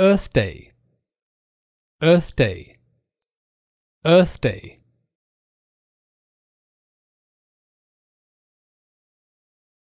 Earth Day, Earth Day, Earth Day.